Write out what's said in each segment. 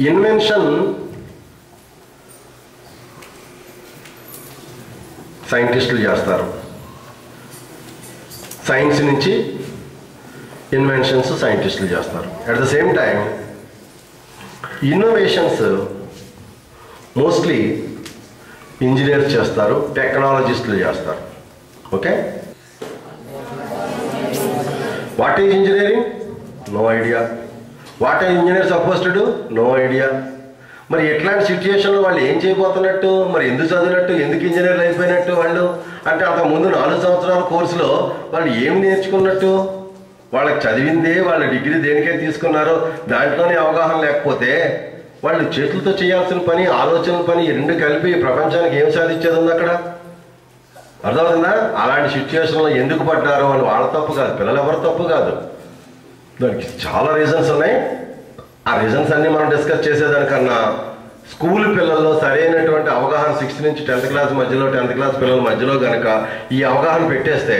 Invention సైంటిస్టులు చేస్తారు. Science నుంచి ఇన్వెన్షన్స్ సైంటిస్టులు చేస్తారు. At the same time innovations mostly engineers చేస్తారు టెక్నాలజిస్టులు చేస్తారు. Okay what is engineering no idea what are engineer suppose to do no idea మరి ఎట్లాంటి సిచ్యుయేషన్లో వాళ్ళు ఏం చేయబోతున్నట్టు? మరి ఎందుకు చదివినట్టు? ఎందుకు ఇంజనీర్లు అయిపోయినట్టు వాళ్ళు? అంటే అంతకు ముందు నాలుగు సంవత్సరాల కోర్సులో వాళ్ళు ఏం నేర్చుకున్నట్టు? వాళ్ళకి చదివిందే వాళ్ళ డిగ్రీ దేనికే తీసుకున్నారో దాంట్లోనే అవగాహన లేకపోతే వాళ్ళు చేతులతో చేయాల్సిన పని ఆలోచన పని రెండు కలిపి ప్రపంచానికి ఏం సాధించేది ఉంది అక్కడ? అర్థమవుతుందా? అలాంటి సిచ్యువేషన్లో ఎందుకు పడ్డారో అని వాళ్ళ తప్పు కాదు పిల్లలు ఎవరు తప్పు కాదు. దానికి చాలా రీజన్స్ ఉన్నాయి. ఆ రీజన్స్ అన్ని మనం డిస్కస్ చేసేదానికన్నా స్కూల్ పిల్లల్లో సరైనటువంటి అవగాహన సిక్స్త్ నుంచి టెన్త్ క్లాస్ మధ్యలో టెన్త్ క్లాస్ పిల్లల మధ్యలో కనుక ఈ అవగాహన పెట్టేస్తే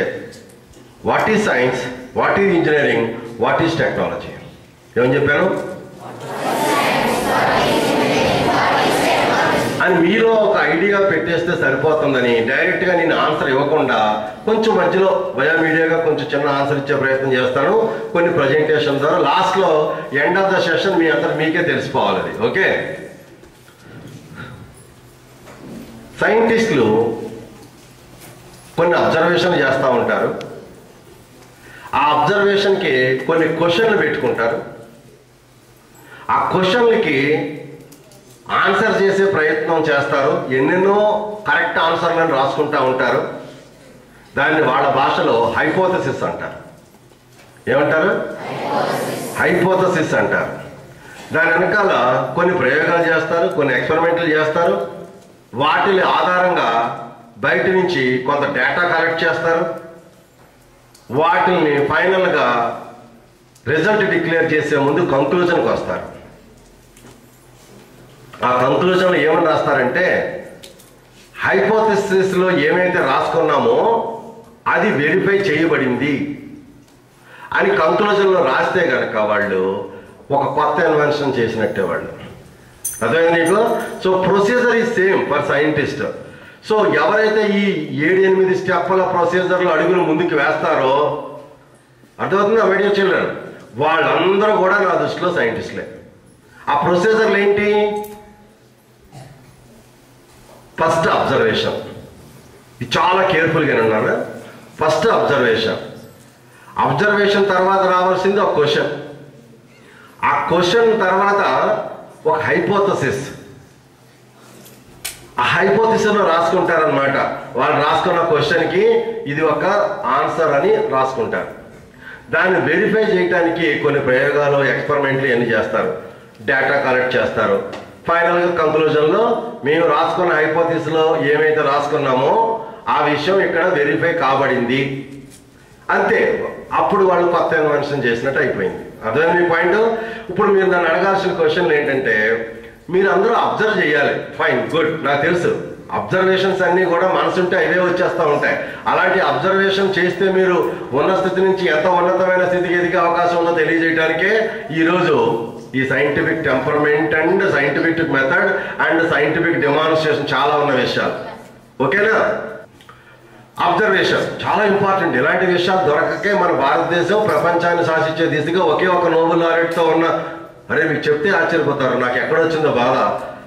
what is science what is engineering what is technology ఏమని చెప్పాను అని మీలో ఒక ఐడియా పెట్టేస్తే సరిపోతుందని డైరెక్ట్గా నేను ఆన్సర్ ఇవ్వకుండా కొంచెం మధ్యలో బయో మీడియాగా కొంచెం చిన్న ఆన్సర్ ఇచ్చే ప్రయత్నం చేస్తాను. కొన్ని ప్రజెంటేషన్ ద్వారా లాస్ట్లో ఎండ్ ఆఫ్ ద సెషన్ మీ అందరు మీకే తెలిసిపోవాలి అది ఓకే? సైంటిస్టులు కొన్ని అబ్జర్వేషన్లు చేస్తూ ఉంటారు. ఆ అబ్జర్వేషన్కి కొన్ని క్వశ్చన్లు పెట్టుకుంటారు. ఆ క్వశ్చన్లకి ఆన్సర్ చేసే ప్రయత్నం చేస్తారు. ఎన్నెన్నో కరెక్ట్ ఆన్సర్లను రాసుకుంటా ఉంటారు. దాన్ని వాళ్ళ భాషలో హైపోథసిస్ అంటారు. ఏమంటారు? హైపోథసిస్. అంటారు. దాని వెనకాల కొన్ని ప్రయోగాలు చేస్తారు కొన్ని ఎక్స్పెరిమెంట్లు చేస్తారు. వాటి ఆధారంగా బయట నుంచి కొంత డేటా కలెక్ట్ చేస్తారు. వాటిని ఫైనల్గా రిజల్ట్ డిక్లేర్ చేసే ముందు కంక్లూజన్కి వస్తారు. ఆ కంక్లూజన్లో ఏమని రాస్తారంటే హైపోథెసిస్లో ఏమైతే రాసుకున్నామో అది వెరిఫై చేయబడింది. అని కంక్లూజన్లో రాస్తే కనుక వాళ్ళు ఒక కొత్త ఇన్వెన్షన్ చేసినట్టే వాళ్ళు. అర్థమైంది నీకు so procedure is same for scientist so ఎవరైతే ఈ ఏడు ఎనిమిది స్టెప్ల ప్రొసీజర్లో అడుగులు ముందుకు వేస్తారో అర్థమవుతుందా మీడియా చిల్డ్రన్? వాళ్ళందరూ కూడా నా దృష్టిలో సైంటిస్ట్లే ఆ ప్రొసీజర్లు ఏంటి? First observation. ఇది చాలా కేర్ఫుల్గా ఉన్నాను ఫస్ట్ అబ్జర్వేషన్. అబ్జర్వేషన్ తర్వాత రావాల్సింది ఒక క్వశ్చన్. ఆ క్వశ్చన్ తర్వాత ఒక హైపోథసిస్. ఆ హైపోథిసిస్లో రాసుకుంటారనమాట వాళ్ళు రాసుకున్న క్వశ్చన్కి ఇది ఒక ఆన్సర్ అని రాసుకుంటారు. దాన్ని వెరిఫై చేయడానికి కొన్ని ప్రయోగాలు ఎక్స్పెరిమెంట్లు ఎన్ని చేస్తారు? డేటా కలెక్ట్ చేస్తారు. ఫైనల్గా కంక్లూజన్లో మేము రాసుకున్న హైపోథిస్లో ఏమైతే రాసుకున్నామో ఆ విషయం ఇక్కడ వెరిఫై కాబడింది. అంతే. అప్పుడు వాళ్ళు కొత్త ఇన్వెన్షన్ చేసినట్టు అయిపోయింది. అదే మీ పాయింట్ ఇప్పుడు మీరు నన్ను అడగాల్సిన క్వశ్చన్ ఏంటంటే మీరు అందరూ అబ్జర్వ్ చేయాలి. ఫైన్ గుడ్ నాకు తెలుసు. అబ్జర్వేషన్స్ అన్నీ కూడా మనసుంటే అవే వచ్చేస్తూ ఉంటాయి. అలాంటి అబ్జర్వేషన్ చేస్తే మీరు ఉన్న స్థితి నుంచి ఎంత ఉన్నతమైన స్థితికి ఎదిగే అవకాశం ఉందో తెలియజేయడానికే ఈరోజు ఈ scientific temperament and scientific method and scientific demonstration చాలా ఉన్న విషయాలు. ఓకేనా? అబ్జర్వేషన్ చాలా ఇంపార్టెంట్ ఇలాంటి విషయాలు దొరకకే మన భారతదేశం ప్రపంచాన్ని శాసించే దిశగా ఒకే ఒక నోబెల్ లారెట్తో ఉన్న అరే మీకు చెప్తే ఆశ్చర్యపోతారు. నాకు ఎక్కడొచ్చిందో బాధ.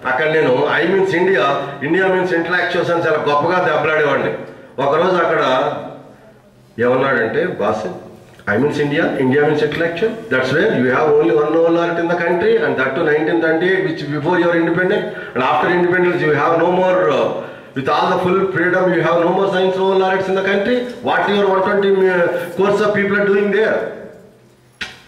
అక్కడ నేను I means India India means intellectuals అని చాలా గొప్పగా దెబ్బలాడేవాడిని. ఒకరోజు అక్కడ ఏమన్నాడంటే boss I mean India, India means a collection. That's where you have only one noble art in the country and that to 1928 which before your independence and after independence you have no more, uh, with all the full freedom you have no more science noble arts in the country. What your 120 uh, course of people are doing there?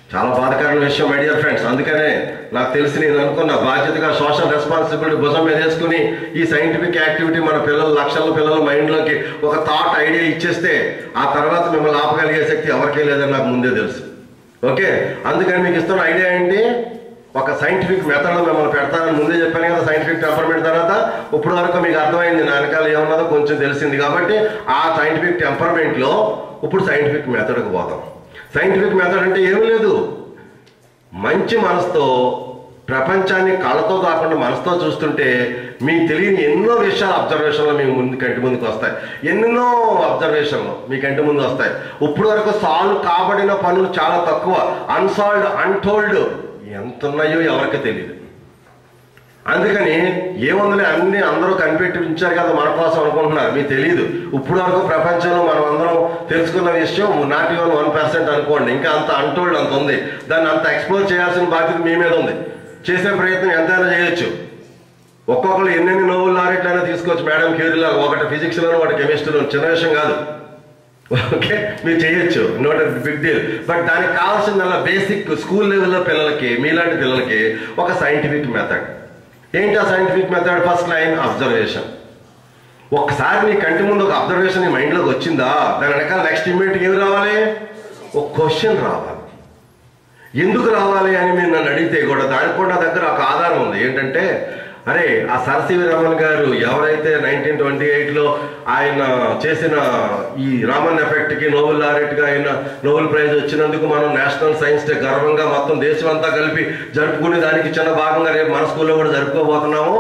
చాలా బాధకరమైన విషయం my dear friends అందుకనే నాకు తెలిసి నేను అనుకున్న బాధ్యతగా social responsibility భుజం మీద వేసుకుని ఈ సైంటిఫిక్ యాక్టివిటీ మన పిల్లలు లక్షల పిల్లల మైండ్లోకి ఒక థాట్ ఐడియా ఇచ్చేస్తే ఆ తర్వాత మిమ్మల్ని ఆపగలిగే శక్తి ఎవరికీ లేదని నాకు ముందే తెలుసు. ఓకే? అందుకని మీకు ఇస్తున్న ఐడియా ఏంటి? ఒక సైంటిఫిక్ మెథడ్లో మిమ్మల్ని పెడతానని ముందే చెప్పాను కదా సైంటిఫిక్ టెంపర్మెంట్ తర్వాత. ఇప్పుడు వరకు మీకు అర్థమైంది నా వెనకాల ఏమన్నదో కొంచెం తెలిసింది కాబట్టి ఆ సైంటిఫిక్ టెంపర్మెంట్లో ఇప్పుడు సైంటిఫిక్ మెథడ్కి పోదాం. సైంటిఫిక్ మెథడ్ అంటే ఏం లేదు. మంచి మనసుతో ప్రపంచాన్ని కళ్ళతో కాకుండా మనసుతో చూస్తుంటే మీకు తెలియని ఎన్నో విషయాలు అబ్జర్వేషన్లో మీ ముందు కంటి ముందుకు వస్తాయి. ఎన్నో అబ్జర్వేషన్లు మీ కంటి ముందు వస్తాయి. ఇప్పుడు వరకు సాల్వ్ కాబడిన పనులు చాలా తక్కువ. అన్సాల్వ్డ్ అన్టోల్డ్ ఎంత ఉన్నాయో ఎవరికి తెలియదు అందుకని ఏముందిలే అన్ని అందరూ కనిపెట్టి ఉంచారు కదా మన కోసం అనుకుంటున్నారు. మీకు తెలియదు ఇప్పుడు వరకు ప్రపంచంలో మనం అందరం తెలుసుకున్న విషయం నాట్ ఈవెన్ వన్ పర్సెంట్ అనుకోండి. ఇంకా అంత అంటోల్డ్ అంత ఉంది. దాన్ని అంత ఎక్స్ప్లోర్ చేయాల్సిన బాధ్యత మీ మీద ఉంది. చేసే ప్రయత్నం ఎంతైనా చేయొచ్చు. ఒక్కొక్కరు ఎన్నెన్ని నోవులు లారెట్లైనా తీసుకోవచ్చు మేడం క్యూరీలో ఒకటి ఫిజిక్స్లోను ఒకటి కెమిస్ట్రీలో చిన్న విషయం కాదు. ఓకే? మీరు చేయొచ్చు. Note big deal. బట్ దానికి కావాల్సిన బేసిక్ స్కూల్ లెవెల్లో పిల్లలకి మీలాంటి పిల్లలకి ఒక సైంటిఫిక్ మెథడ్. ఏంటి ఆ scientific method first line observation ఒక్కసారి నీ కంటి ముందు ఒక అబ్జర్వేషన్ నీ మైండ్లోకి వచ్చిందా? దాని వెనకాల నెక్స్ట్ ఇమీడియట్ ఏమి రావాలి? ఒక క్వశ్చన్ రావాలి. ఎందుకు రావాలి అని మీరు నన్ను అడిగితే కూడా దానికి కూడా నా దగ్గర ఒక ఆధారం ఉంది. ఏంటంటే అరే ఆ సరసివి రామన్ గారు ఎవరైతే నైన్టీన్ ట్వంటీ ఎయిట్లో ఆయన చేసిన ఈ రామన్ ఎఫెక్ట్కి నోబెల్ లారెట్గా ఆయన నోబెల్ ప్రైజ్ వచ్చినందుకు మనం నేషనల్ సైన్స్ డే గర్వంగా మొత్తం దేశం అంతా కలిపి జరుపుకునే దానికి చిన్న భాగంగా రేపు మన స్కూల్లో కూడా జరుపుకోబోతున్నాము.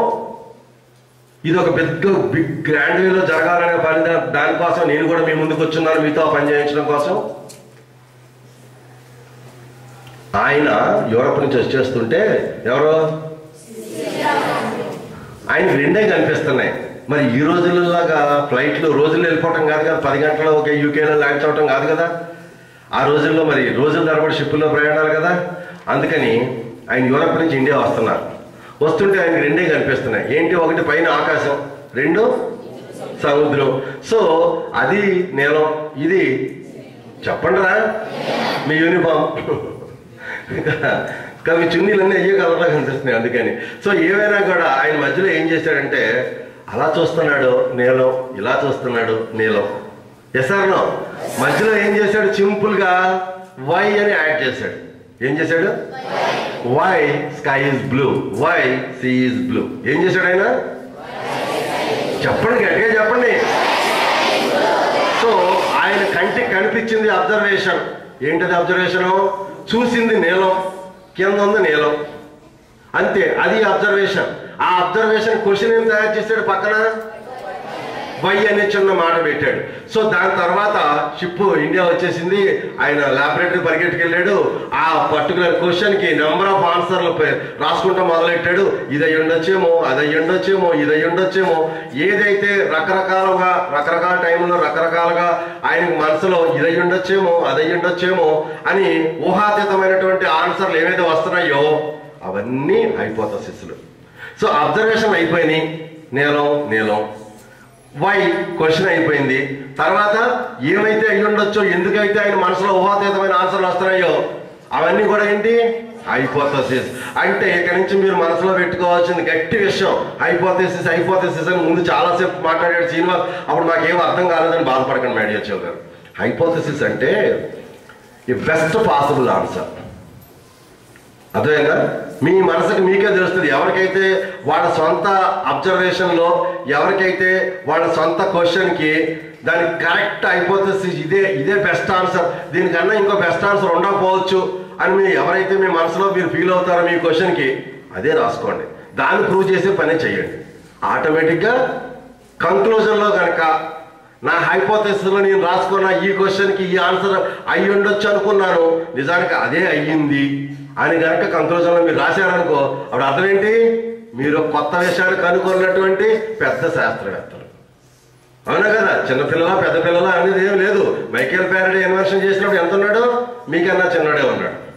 ఇది ఒక పెద్ద బిగ్ గ్రాండ్ వేలో జరగాలనే పని దానికోసం నేను కూడా మీ ముందుకు వచ్చున్నాను మీతో పని చేయించడం కోసం. ఆయన యూరప్ నుంచి వచ్చేస్తుంటే ఎవరో? ఆయన రెండే కనిపిస్తున్నాయి. మరి ఈ రోజులలాగా ఫ్లైట్లు రోజులు వెళ్ళిపోవటం కాదు కదా పది గంటల ఒక యూకేలో ల్యాండ్ అవటం కాదు కదా. ఆ రోజుల్లో మరి రోజుల తరబడి షిప్పుల్లో ప్రయాణాలు కదా. అందుకని ఆయన యూరప్ నుంచి ఇండియా వస్తున్నారు. వస్తుంటే ఆయనకి రెండే కనిపిస్తున్నాయి. ఏంటి? ఒకటి పైన ఆకాశం రెండు సముద్రం. సో అది నేలం ఇది చెప్పండిరా. మీ యూనిఫామ్. కానీ చున్నీలన్నీ అయ్యే కలర్లో కనిపిస్తున్నాయి అందుకని. సో ఏవైనా కూడా ఆయన మధ్యలో ఏం చేశాడంటే అలా చూస్తున్నాడు నీలం ఇలా చూస్తున్నాడు నీలం. ఎస్ఆర్నో మధ్యలో ఏం చేశాడు? సింపుల్గా వై అని యాడ్ చేశాడు. ఏం చేశాడు? Why sky is blue. Why sea is blue. ఏం చేశాడు ఆయన? చెప్పండి గట్టిగా చెప్పండి. సో ఆయన కంటికి కనిపించింది అబ్జర్వేషన్. ఏంటది అబ్జర్వేషన్? చూసింది నీలం. కింద ఉంది నీలం. అంతే అది అబ్జర్వేషన్ ఆ అబ్జర్వేషన్ క్వశ్చన్ ఏం తయారు చేశాడు పక్కన? వై అనే చిన్న మాట పెట్టాడు. సో దాని తర్వాత షిప్ ఇండియా వచ్చేసింది. ఆయన లాబొరేటరీ పరిగెట్టుకెళ్ళాడు. ఆ పర్టికులర్ క్వశ్చన్కి నెంబర్ ఆఫ్ ఆన్సర్లు పె- రాసుకుంటూ మొదలెట్టాడు. ఇది అయ్యి ఉండొచ్చేమో అది అయ్యి ఉండొచ్చేమో ఇది అయ్యి ఉండొచ్చేమో. ఏదైతే రకరకాలుగా రకరకాల టైంలో రకరకాలుగా ఆయనకు మనసులో ఇది అయ్యి ఉండొచ్చేమో అది అయ్యి ఉండొచ్చేమో అని ఊహాతీతమైనటువంటి ఆన్సర్లు ఏవైతే వస్తున్నాయో అవన్నీ హైపోథసిస్లు సో అబ్జర్వేషన్ అయిపోయినాయి. నీలం నీలం. వై క్వశ్చన్ అయిపోయింది. తర్వాత ఏమైతే అయి ఉండొచ్చో ఎందుకైతే ఆయన మనసులో ఊహాతీతమైన ఆన్సర్లు వస్తున్నాయో అవన్నీ కూడా ఏంటి? హైపోథసిస్ అంటే ఇక్కడి నుంచి మీరు మనసులో పెట్టుకోవాల్సింది గట్టి విషయం. హైపోథసిస్ హైపోథసిస్ అని ముందు చాలాసేపు మాట్లాడాడు శ్రీనివాస్. అప్పుడు మాకేం అర్థం కాలేదని బాధపడకండి మేడియా చౌ గారు హైపోథసిస్ అంటే ఈ బెస్ట్ పాసిబుల్ ఆన్సర్ అర్థమైందా? మీ మనసుకి మీకే తెలుస్తుంది. ఎవరికైతే వాళ్ళ సొంత అబ్జర్వేషన్లో ఎవరికైతే వాళ్ళ సొంత క్వశ్చన్కి దానికి కరెక్ట్ అయిపోతుంది ఇదే ఇదే బెస్ట్ ఆన్సర్ దీనికన్నా ఇంకో బెస్ట్ ఆన్సర్ ఉండకపోవచ్చు అని మీరు ఎవరైతే మీ మనసులో మీరు ఫీల్ అవుతారో మీ క్వశ్చన్కి అదే రాసుకోండి. దాన్ని ప్రూవ్ చేసే పని చేయండి. ఆటోమేటిక్గా కంక్లూజన్లో కనుక నా హైపోథెసిస్లో నేను రాసుకున్న ఈ క్వశ్చన్కి ఈ ఆన్సర్ అయ్యి ఉండొచ్చు అనుకున్నాను నిజానికి అదే అయ్యింది. అని కనుక కంక్లూజన్లో మీరు రాశారనుకో అప్పుడు అర్థం ఏంటి? మీరు కొత్త విషయాలు కనుగొన్నటువంటి పెద్ద శాస్త్రవేత్తలు. అవునా కదా? చిన్నపిల్లల పెద్ద పిల్లల అనేది ఏం లేదు. మైకేల్ ప్యారడీ ఇన్వెన్షన్ చేసినప్పుడు ఎంత ఉన్నాడు? మీకన్నా చిన్నడే ఉన్నాడు.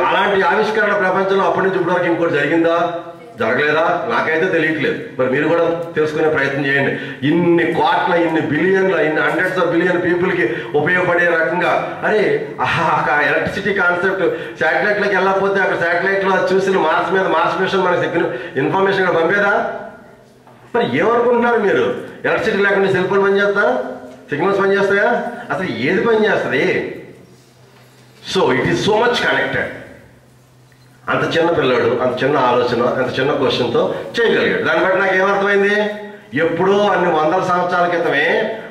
అలాంటి ఆవిష్కరణ ప్రపంచంలో అప్పటి నుంచి ఇప్పటివరకు ఇంకోటి జరిగిందా? జరగలేదా? నాకైతే తెలియట్లేదు. మరి మీరు కూడా తెలుసుకునే ప్రయత్నం చేయండి. ఇన్ని కోట్ల ఇన్ని బిలియన్ల ఇన్ని హండ్రెడ్స్ ఆఫ్ బిలియన్ పీపుల్కి ఉపయోగపడే రకంగా అరే ఎలక్ట్రిసిటీ కాన్సెప్ట్ శాటిలైట్లోకి వెళ్ళకపోతే అక్కడ శాటిలైట్లో చూసిన మార్స్ మీద మార్స్ మిషన్ మనకి చెప్పిన ఇన్ఫర్మేషన్ ఇక్కడ పంపేదా? మరి ఏమనుకుంటున్నారు మీరు? ఎలక్ట్రిసిటీ లేకుండా సెల్ ఫోన్ పనిచేస్తా? సిగ్నల్స్ పనిచేస్తాయా? అసలు ఏది పని చేస్తుంది so it is so much connected అంత చిన్న పిల్లాడు అంత చిన్న ఆలోచన అంత చిన్న క్వశ్చన్తో చేయగలిగాడు. దాన్ని బట్టి నాకు ఏమర్థమైంది ఎప్పుడో అన్ని వందల సంవత్సరాల క్రితమే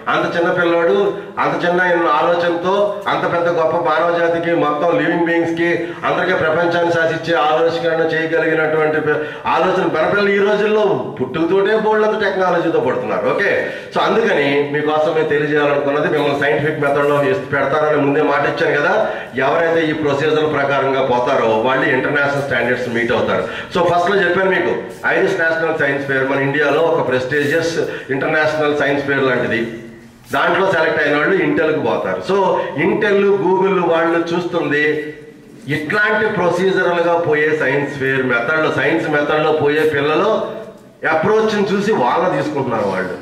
అంత చిన్న పిల్లోడు అంత చిన్న ఆలోచనతో అంత పెద్ద గొప్ప మానవ జాతికి మొత్తం లివింగ్ బీయింగ్స్కి అందరికీ ప్రపంచాన్ని శాసించే ఆలోచన చేయగలిగినటువంటి ఆలోచన బలపిల్లలు ఈ రోజుల్లో పుట్టుకతోటే బోల్డంత టెక్నాలజీతో పడుతున్నారు ఓకే? సో అందుకని మీకోసం మేము తెలియజేయాలనుకున్నది మిమ్మల్ని సైంటిఫిక్ మెథడ్లో పెడతారని ముందే మాట ఇచ్చాను కదా? ఎవరైతే ఈ ప్రొసీజర్ ప్రకారంగా పోతారో వాళ్ళు ఇంటర్నేషనల్ స్టాండర్డ్స్ మీట్ అవుతారు. సో ఫస్ట్లో చెప్పాను మీకు ఐరిష్ నేషనల్ సైన్స్ ఫేర్ మన ఇండియాలో ఒక ప్రెస్టీజియస్ ఇంటర్నేషనల్ సైన్స్ ఫేర్ లాంటిది. దాంట్లో సెలెక్ట్ అయిన వాళ్ళు ఇంటెల్కి పోతారు. సో ఇంటెల్ గూగుల్ వాళ్ళు చూస్తుంది ఇట్లాంటి ప్రొసీజరల్గా పోయే సైన్స్ ఫేర్ మెథడ్లో సైన్స్ మెథడ్లో పోయే పిల్లలు అప్రోచ్ని చూసి వాళ్ళ తీసుకుంటున్నారు వాళ్ళు.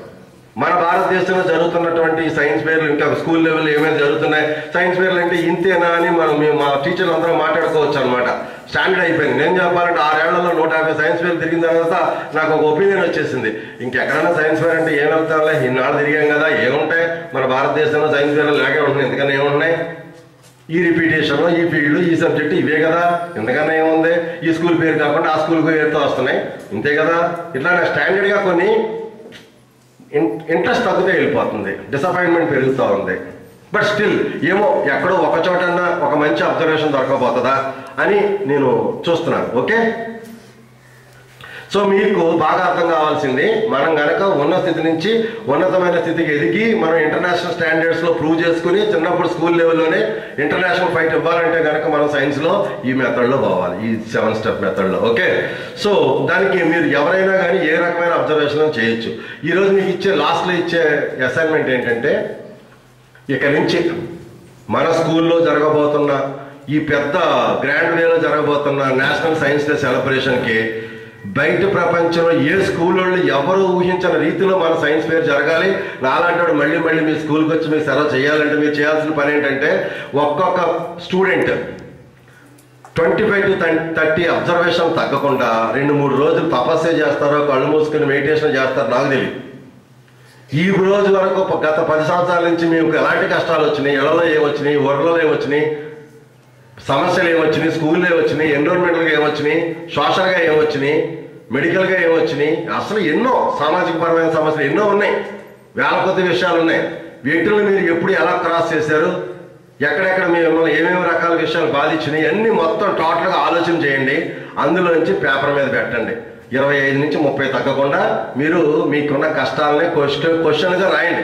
మన భారతదేశంలో జరుగుతున్నటువంటి సైన్స్ ఫేర్లు ఇంకా స్కూల్ లెవెల్ ఏమైనా జరుగుతున్నాయి? సైన్స్ ఫేర్లు అంటే ఇంతేనా అని మనం మేము మా టీచర్లు అందరం మాట్లాడుకోవచ్చు అనమాట స్టాండర్డ్ అయిపోయింది. నేను చెప్పాలంటే ఆరేళ్ళలో నూట యాభై సైన్స్ ఫేర్ తిరిగిన తర్వాత నాకు ఒక ఒపీనియన్ వచ్చేసింది. ఇంకెక్కడైనా సైన్స్ ఫేర్ అంటే ఏం వెళ్తాంలే ఇన్నాళ్ళు తిరిగాం కదా ఏముంటాయి? మన భారతదేశంలో సైన్స్ ఫేర్లు లేకే ఉంటుంది ఎందుకని ఏమున్నాయి ఈ రిపీటేషన్ ఈ ఫీల్డ్ ఈ సబ్జెక్ట్ ఇవే కదా. ఎందుకన్నా ఏముంది? ఈ స్కూల్ పేరు కాకుండా ఆ స్కూల్ పేరుతో వస్తున్నాయి. ఇంతే కదా. ఇట్లా స్టాండర్డ్గా కొన్ని ఇంట్రెస్ట్ తగ్గుతూ వెళ్ళిపోతుంది. డిసప్పాయింట్మెంట్ పెరుగుతూ ఉంది. బట్ స్టిల్ ఏమో ఎక్కడో ఒక చోటన్నా ఒక మంచి అబ్జర్వేషన్ దొరకబోతుందా అని నేను చూస్తున్నాను. ఓకే సో మీకు బాగా అర్థం కావాల్సింది మనం గనక ఉన్న స్థితి నుంచి ఉన్నతమైన స్థితికి ఎదిగి మనం ఇంటర్నేషనల్ స్టాండర్డ్స్లో ప్రూవ్ చేసుకుని చిన్నప్పుడు స్కూల్ లెవెల్లోనే ఇంటర్నేషనల్ ఫైట్ ఇవ్వాలంటే గనక మనం సైన్స్లో ఈ మెథడ్లో పోవాలి ఈ సెవెన్ స్టెప్ మెథడ్లో. ఓకే సో దానికి మీరు ఎవరైనా కానీ ఏ రకమైన అబ్జర్వేషన్ చేయొచ్చు. ఈ రోజు మీకు ఇచ్చే లాస్ట్లో ఇచ్చే అసైన్మెంట్ ఏంటంటే ఇక నుంచి మన స్కూల్లో జరగబోతున్న ఈ పెద్ద గ్రాండ్ వేలో జరగబోతున్న నేషనల్ సైన్స్ డే సెలబ్రేషన్కి బయట ప్రపంచంలో ఏ స్కూల్లో ఎవరు ఊహించిన రీతిలో మన సైన్స్ ఫేర్ జరగాలి. నాలాంటి మళ్ళీ మళ్ళీ మీ స్కూల్కి వచ్చి మీరు సెలవు చేయాలంటే మీరు చేయాల్సిన పని ఏంటంటే ఒక్కొక్క student twenty five to thirty observation తగ్గకుండా రెండు మూడు రోజులు తపస్సే చేస్తారో కళ్ళు మూసుకుని మెడిటేషన్ చేస్తారో నాకు తెలియదు ఈ రోజు వరకు గత పది సంవత్సరాల నుంచి మీకు ఎలాంటి కష్టాలు వచ్చినాయి ఇళ్ళలో ఏమొచ్చినాయి ఊర్లలో ఏమొచ్చినాయి సమస్యలు ఏమొచ్చినాయి స్కూల్లో ఏమొచ్చినాయి ఎన్విరాన్మెంటల్గా ఏమొచ్చినాయి సోషల్గా ఏమొచ్చినాయి మెడికల్గా ఏమొచ్చినాయి అసలు ఎన్నో సామాజిక పరమైన సమస్యలు ఎన్నో ఉన్నాయి. వేల కొద్ది విషయాలు ఉన్నాయి. వీటిని మీరు ఎప్పుడు ఎలా క్రాస్ చేశారు? ఎక్కడెక్కడ మిమ్మల్ని ఏమేమి రకాల విషయాలు బాధించినాయి? అన్ని మొత్తం టోటల్గా ఆలోచన చేయండి. అందులోంచి పేపర్ మీద పెట్టండి. ఇరవై ఐదు నుంచి ముప్పై తగ్గకుండా మీరు మీకున్న కష్టాలని క్వశ్చన్ క్వశ్చన్గా రాయండి.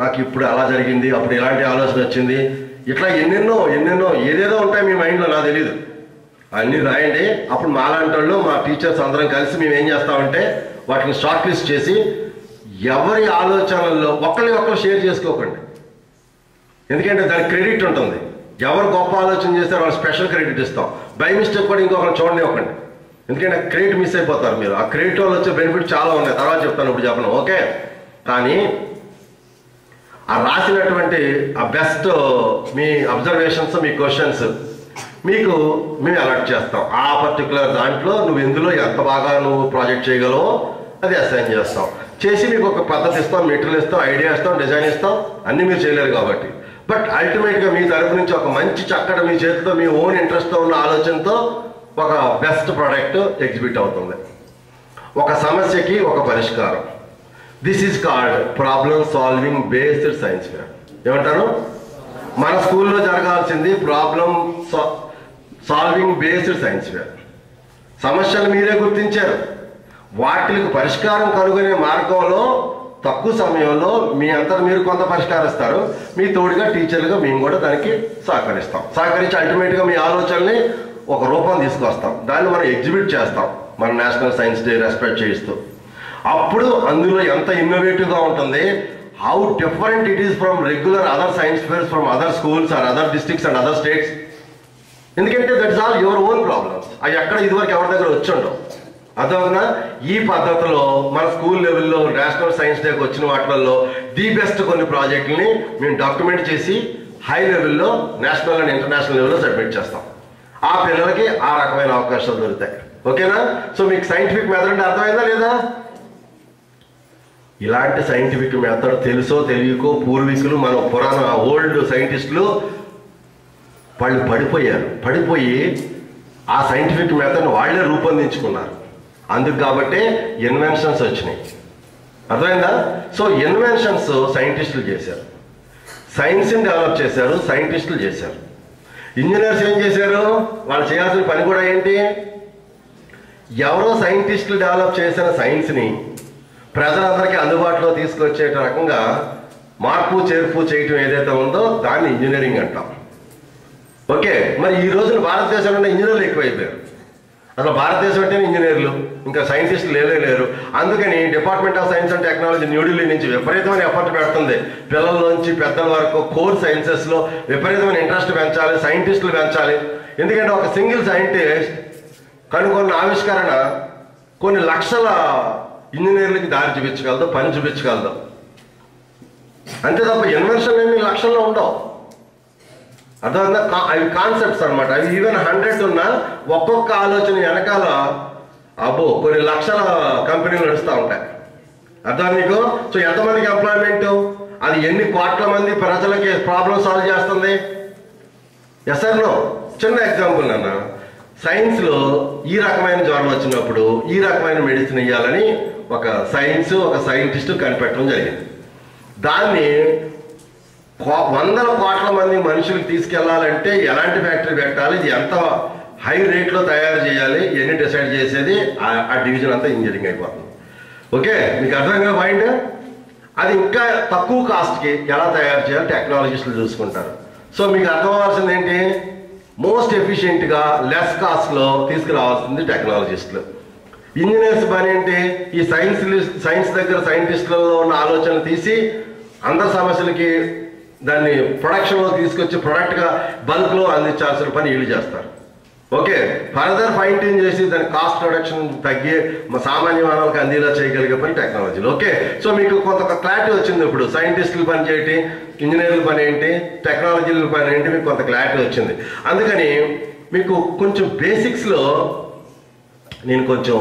నాకు ఇప్పుడు అలా జరిగింది అప్పుడు ఇలాంటి ఆలోచన వచ్చింది. ఇట్లా ఎన్నెన్నో ఎన్నెన్నో ఏదేదో ఉంటాయి మీ మైండ్లో నాకు తెలియదు అన్నీ రాయండి. అప్పుడు మాలాంటి వాళ్ళు మా టీచర్స్ అందరం కలిసి మేము ఏం చేస్తామంటే వాటిని షార్ట్ లిస్ట్ చేసి ఎవరి ఆలోచనల్లో ఒకరి ఒకరు షేర్ చేసుకోకండి. ఎందుకంటే దానికి క్రెడిట్ ఉంటుంది. ఎవరు గొప్ప ఆలోచన చేస్తే వాళ్ళు స్పెషల్ క్రెడిట్ ఇస్తాం. బై మిస్టేక్ కూడా ఇంకొకరిని చూడనివ్వకండి. ఎందుకంటే క్రెడిట్ మిస్ అయిపోతారు మీరు. ఆ క్రెడిట్ వల్ల వచ్చే బెనిఫిట్ చాలా ఉన్నాయి. తర్వాత చెప్తాను ఇప్పుడు చెప్పను. ఓకే కానీ ఆ రాసినటువంటి ఆ బెస్ట్ మీ అబ్జర్వేషన్స్ మీ క్వశ్చన్స్ మీకు మేము అలర్ట్ చేస్తాం. ఆ పర్టికులర్ దాంట్లో నువ్వు ఎందులో ఎంత బాగా నువ్వు ప్రాజెక్ట్ చేయగలవో అది అసైన్ చేస్తాం. చేసి మీకు ఒక పద్ధతి ఇస్తాం మెటీరియల్ ఇస్తాం ఐడియా ఇస్తాం డిజైన్ ఇస్తాం అన్నీ మీరు చేయలేరు కాబట్టి. బట్ అల్టిమేట్గా మీ తరపు నుంచి ఒక మంచి చక్కటి మీ చేతితో మీ ఓన్ ఇంట్రెస్ట్తో ఉన్న ఆలోచనతో ఒక బెస్ట్ ప్రోడక్ట్ ఎగ్జిబిట్ అవుతుంది. ఒక సమస్యకి ఒక పరిష్కారం. This is called problem solving based science fair ఏమంటారు? మన స్కూల్లో జరగాల్సింది problem solving based science fair సమస్యలు మీరే గుర్తించారు. వాటికి పరిష్కారం కనుగొనే మార్గంలో తక్కువ సమయంలో మీ అంతా మీరు కొంత పరిష్కారిస్తారు మీ తోడుగా టీచర్లుగా మేము కూడా దానికి సహకరిస్తాం. సహకరించి అల్టిమేట్గా మీ ఆలోచనల్ని ఒక రూపం తీసుకొస్తాం. దాన్ని మనం ఎగ్జిబిట్ చేస్తాం. మన నేషనల్ సైన్స్ డే రెస్పెక్ట్ చేయిస్తూ. అప్పుడు అందులో ఎంత ఇన్నోవేటివ్గా ఉంటుంది how different it is from regular other science fairs from other schools or other districts and other states ఎందుకంటే that's all your own problems అవి ఎక్కడ ఇదివరకు ఎవరి దగ్గర వచ్చి ఉండవు. ఈ పద్ధతిలో మన స్కూల్ లెవెల్లో నేషనల్ సైన్స్ డేకి వచ్చిన వాటిల్లో ది బెస్ట్ కొన్ని ప్రాజెక్టుల్ని మేము డాక్యుమెంట్ చేసి హై లెవెల్లో నేషనల్ అండ్ ఇంటర్నేషనల్ లెవెల్లో సబ్మిట్ చేస్తాం. ఆ పిల్లలకి ఆ రకమైన అవకాశాలు దొరుకుతాయి. ఓకేనా? సో మీకు సైంటిఫిక్ మెథడ్ అంటే అర్థమైందా లేదా? ఇలాంటి సైంటిఫిక్ మెథడ్ తెలుసో తెలియకో పూర్వీకులు మన పురాణ ఓల్డ్ సైంటిస్టులు వాళ్ళు పడిపోయారు. పడిపోయి ఆ సైంటిఫిక్ మెథడ్ని వాళ్ళే రూపొందించుకున్నారు. అందుకు కాబట్టే ఇన్వెన్షన్స్ వచ్చినాయి. అర్థమైందా? సో ఇన్వెన్షన్స్ సైంటిస్టులు చేశారు. సైన్స్ని డెవలప్ చేశారు సైంటిస్టులు చేశారు. ఇంజనీర్స్ ఏం చేశారు? వాళ్ళు చేయాల్సిన పని కూడా ఏంటి? ఎవరో సైంటిస్టులు డెవలప్ చేసిన సైన్స్ని ప్రజలందరికీ అందుబాటులో తీసుకొచ్చే రకంగా మార్పు చేర్పు చేయటం ఏదైతే ఉందో దాన్ని ఇంజనీరింగ్ అంటాం. ఓకే మరి ఈ రోజున భారతదేశంలో ఇంజనీర్లు ఎక్కువైపోయారు. అసలు భారతదేశం అంటే ఇంజనీర్లు ఇంకా సైంటిస్టులు లేరే లేరు. అందుకని department of science and technology New Delhi నుంచి విపరీతమైన ఎఫర్ట్ పెడుతుంది. పిల్లల నుంచి పెద్దల వరకు కోర్ సైన్సెస్లో విపరీతమైన ఇంట్రెస్ట్ పెంచాలి సైంటిస్టులు పెంచాలి. ఎందుకంటే ఒక సింగిల్ సైంటిస్ట్ కనుగొన్న ఆవిష్కరణ కొన్ని లక్షల ఇంజనీర్లకి దారి చూపించగలదు పని చూపించగలదు? అంతే తప్ప ఇన్వెన్షన్ ఏమి లక్షల్లో ఉండవు. అర్థమైందా? కా- అవి కాన్సెప్ట్స్ అన్నమాట. అవి ఈవెన్ హండ్రెడ్ ఉన్నా ఒక్కొక్క ఆలోచన వెనకాల అబ్బో కొన్ని లక్షల కంపెనీలు నడుస్తూ ఉంటాయి. అర్థం నీకు? సో ఎంతమందికి ఎంప్లాయ్మెంట్ అది ఎన్ని కోట్ల మంది ప్రజలకి ప్రాబ్లం సాల్వ్ చేస్తుంది? ఎస్ఆర్లో చిన్న ఎగ్జాంపుల్ నాన్న. సైన్స్లో ఈ రకమైన జ్వరం వచ్చినప్పుడు ఈ రకమైన మెడిసిన్ ఇవ్వాలని ఒక సైన్స్ ఒక సైంటిస్ట్ కనిపెట్టడం జరిగింది. దాన్ని కో- వందల కోట్ల మంది మనుషులకు తీసుకెళ్ళాలంటే ఎలాంటి ఫ్యాక్టరీ పెట్టాలి ఇది ఎంత హై రేట్లో తయారు చేయాలి ఇవన్నీ డిసైడ్ చేసేది ఆ- డివిజన్ అంతా ఇంజనీరింగ్ అయిపోతుంది. ఓకే? మీకు అర్థంగా పాయింట్ అది ఇంకా తక్కువ కాస్ట్కి ఎలా తయారు చేయాలి టెక్నాలజిస్టులు చూసుకుంటారు. సో మీకు అర్థం అవ్వాల్సింది ఏంటి మోస్ట్ ఎఫిషియెంట్గా లెస్ కాస్ట్లో తీసుకురావాల్సింది టెక్నాలజిస్టులు ఇంజనీర్స్ పని ఏంటి ఈ సైన్స్ సైన్స్ దగ్గర సైంటిస్టులలో ఉన్న ఆలోచనలు తీసి అందరి సమస్యలకి దాన్ని ప్రొడక్షన్లో తీసుకొచ్చి ప్రొడక్ట్గా బల్క్లో అందించాల్సిన పని వీళ్ళు చేస్తారు. ఓకే ఫర్దర్ ఫైన్ ట్యూన్ చేసి దాని కాస్ట్ ప్రొడక్షన్ తగ్గి మా సామాన్య మానవులకు అందేలా చేయగలిగే పని టెక్నాలజీలు ఓకే సో మీకు కొంత క్లారిటీ వచ్చింది ఇప్పుడు. సైంటిస్టులు పని చేయటి ఇంజనీర్ల పని ఏంటి టెక్నాలజీల పని ఏంటి మీకు కొంత క్లారిటీ వచ్చింది. అందుకని మీకు కొంచెం బేసిక్స్లో నేను కొంచెం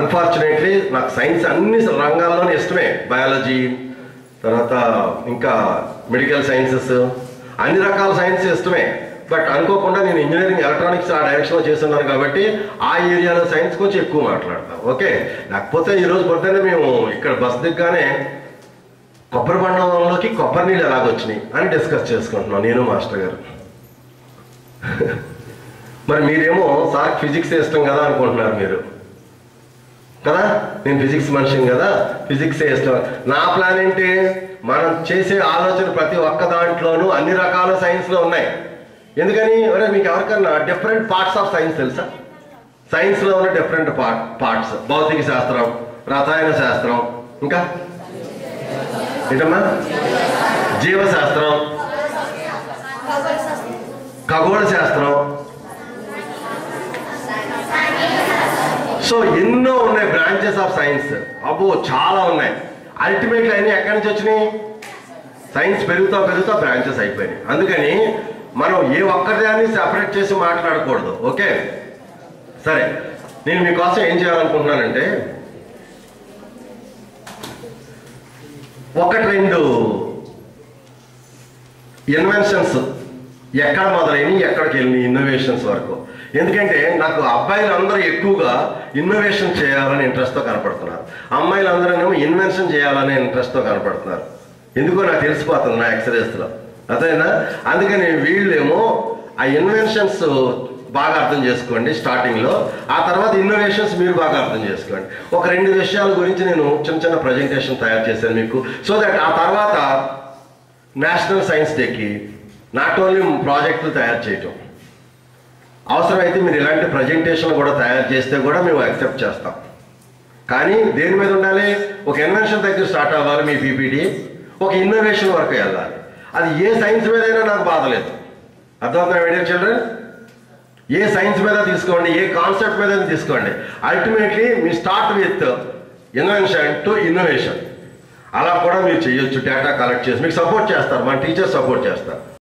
అన్ఫార్చునేట్లీ నాకు సైన్స్ అన్ని రంగాల్లోనే ఇష్టమే. బయాలజీ తర్వాత ఇంకా మెడికల్ సైన్సెస్ అన్ని రకాల సైన్స్ ఇష్టమే. బట్ అనుకోకుండా నేను ఇంజనీరింగ్ ఎలక్ట్రానిక్స్ ఆ డైరెక్షన్లో చేస్తున్నాను కాబట్టి ఆ ఏరియాలో సైన్స్ కొంచెం ఎక్కువ మాట్లాడతాం. ఓకే లేకపోతే ఈరోజు పొద్దున్నే మేము ఇక్కడ బస్ దిగ్గానే కొబ్బరి బండంలోకి కొబ్బరి నీళ్ళు ఎలాగొచ్చినాయి అని డిస్కస్ చేసుకుంటున్నాం. నేను మాస్టర్ గారు. మరి మీరేమో సార్ ఫిజిక్స్ ఇష్టం కదా అనుకుంటున్నారు మీరు. కదా? నేను ఫిజిక్స్ మనిషిని కదా? ఫిజిక్స్ ఇష్టం. నా ప్లాన్ ఏంటి? మనం చేసే ఆలోచన ప్రతి ఒక్క దాంట్లోనూ అన్ని రకాల సైన్స్లో ఉన్నాయి. ఎందుకని? ఒరే మీకు ఎవరికన్నా డిఫరెంట్ పార్ట్స్ ఆఫ్ సైన్స్ తెలుసా? సైన్స్లో ఉన్న డిఫరెంట్ పార్ట్ పార్ట్స్ భౌతిక శాస్త్రం రసాయన శాస్త్రం ఇంకా? ఏంటమ్మా? జీవశాస్త్రం ఖగోళ శాస్త్రం సో ఎన్నో ఉన్నాయి బ్రాంచెస్ ఆఫ్ సైన్స్ అబ్బో చాలా ఉన్నాయి. అల్టిమేట్లీ అన్ని ఎక్కడి నుంచి వచ్చినాయి? సైన్స్ పెరుగుతా పెరుగుతా బ్రాంచెస్ అయిపోయినాయి. అందుకని మనం ఏ ఒక్కరిదాన్ని సెపరేట్ చేసి మాట్లాడకూడదు. ఓకే సరే. నేను మీకోసం ఏం చేయాలనుకుంటున్నానంటే ఒకటి రెండు ఇన్వెన్షన్స్ ఎక్కడ మొదలైనవి ఎక్కడికి వెళ్ళినాయి ఇన్నోవేషన్స్ వరకు. ఎందుకంటే నాకు అబ్బాయిలు అందరూ ఎక్కువగా ఇన్నోవేషన్ చేయాలని ఇంట్రెస్ట్తో కనపడుతున్నారు. అమ్మాయిలు అందరూ ఇన్వెన్షన్ చేయాలనే ఇంట్రెస్ట్తో కనపడుతున్నారు. ఎందుకో నాకు తెలిసిపోతుంది నా ఎక్స్రేస్లో అదేనా అందుకని వీళ్ళేమో ఆ ఇన్వెన్షన్స్ బాగా అర్థం చేసుకోండి స్టార్టింగ్లో ఆ తర్వాత ఇన్నోవేషన్స్ మీరు బాగా అర్థం చేసుకోండి. ఒక రెండు విషయాల గురించి నేను చిన్న చిన్న ప్రజెంటేషన్ తయారు చేశాను మీకు. సో దట్ ఆ తర్వాత నేషనల్ సైన్స్ డేకి నాట్ ఓన్లీ ప్రాజెక్టులు తయారు చేయటం. అవసరమైతే మీరు ఇలాంటి ప్రజెంటేషన్ కూడా తయారు చేస్తే కూడా మేము యాక్సెప్ట్ చేస్తాం. కానీ దేని మీద ఉండాలి? ఒక ఇన్వెన్షన్ దగ్గర స్టార్ట్ అవ్వాలి మీ పీపీటీ. ఒక ఇన్నోవేషన్ వరకు వెళ్ళాలి. అది ఏ సైన్స్ మీదైనా నాకు బాధలేదు అర్థమవుతున్నా మీడియం చిల్డ్రన్ ఏ సైన్స్ మీద తీసుకోండి ఏ కాన్సెప్ట్ మీద తీసుకోండి. Ultimately me start with invention to innovation. అలా కూడా మీరు చేయొచ్చు. డేటా కలెక్ట్ చేసి మీకు సపోర్ట్ చేస్తారు. మన టీచర్స్ సపోర్ట్ చేస్తారు.